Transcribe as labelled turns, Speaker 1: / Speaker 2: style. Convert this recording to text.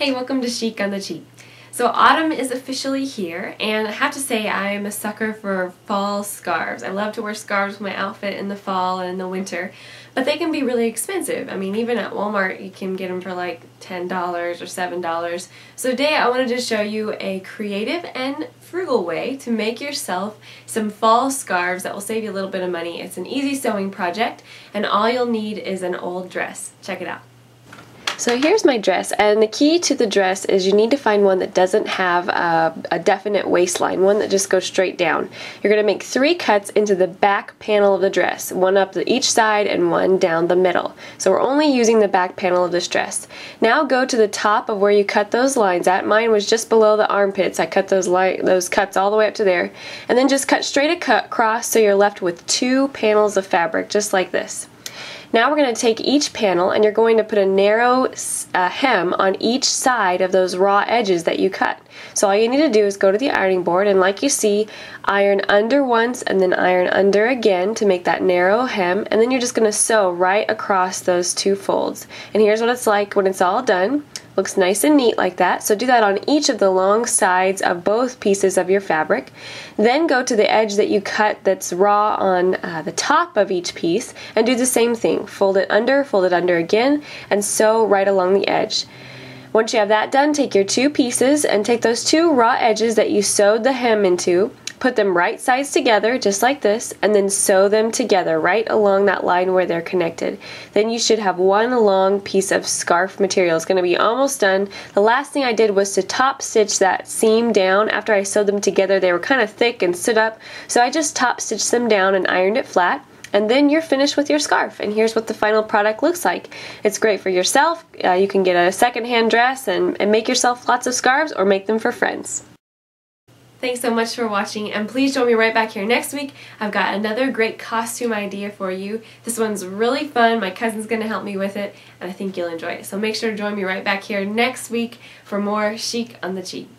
Speaker 1: Hey, welcome to Chic on the Cheap. So autumn is officially here, and I have to say I am a sucker for fall scarves. I love to wear scarves with my outfit in the fall and in the winter, but they can be really expensive. I mean, even at Walmart you can get them for like $10 or $7. So today I wanted to show you a creative and frugal way to make yourself some fall scarves that will save you a little bit of money. It's an easy sewing project, and all you'll need is an old dress. Check it out. So here's my dress, and the key to the dress is you need to find one that doesn't have a, a, definite waistline, one that just goes straight down. You're going to make three cuts into the back panel of the dress, one up the, each side and one down the middle. So we're only using the back panel of this dress. Now go to the top of where you cut those lines at. Mine was just below the armpits. I cut those, those cuts all the way up to there. And then just cut straight across so you're left with two panels of fabric, just like this. Now we're going to take each panel and you're going to put a narrow uh, hem on each side of those raw edges that you cut. So all you need to do is go to the ironing board and like you see, iron under once and then iron under again to make that narrow hem and then you're just going to sew right across those two folds. And here's what it's like when it's all done. Looks nice and neat like that. So do that on each of the long sides of both pieces of your fabric. Then go to the edge that you cut that's raw on uh, the top of each piece and do the same thing. Fold it under, fold it under again, and sew right along the edge. Once you have that done, take your two pieces and take those two raw edges that you sewed the hem into Put them right sides together, just like this, and then sew them together right along that line where they're connected. Then you should have one long piece of scarf material. It's going to be almost done. The last thing I did was to top stitch that seam down. After I sewed them together, they were kind of thick and stood up, so I just top stitched them down and ironed it flat and then you're finished with your scarf and here's what the final product looks like it's great for yourself uh, you can get a secondhand dress and, and make yourself lots of scarves or make them for friends Thanks so much for watching and please join me right back here next week. I've got another great costume idea for you. This one's really fun. My cousin's going to help me with it and I think you'll enjoy it. So make sure to join me right back here next week for more Chic on the Cheap.